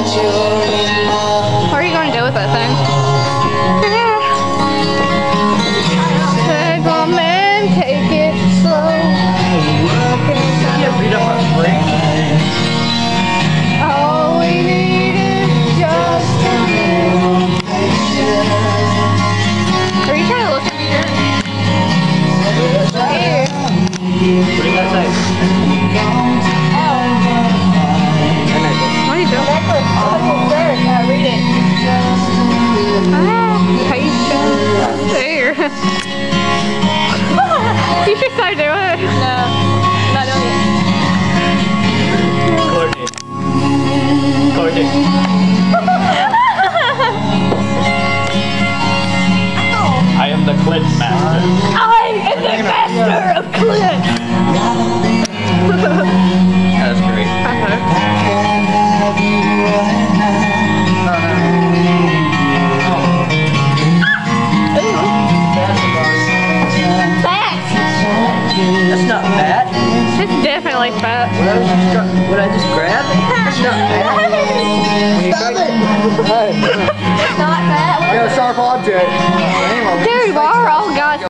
What are you going to do with that thing? Man, take it slow. Yeah, read up spring. All we need is just a little patience. Are you trying to look at me? Here. There. you should start doing it. No, not doing it. Courtney. Courtney. I am the Clint Master. I It's definitely fat. What I, what I just grabbed? Stop it! Not fat. Yeah, got a sharp object. There you are.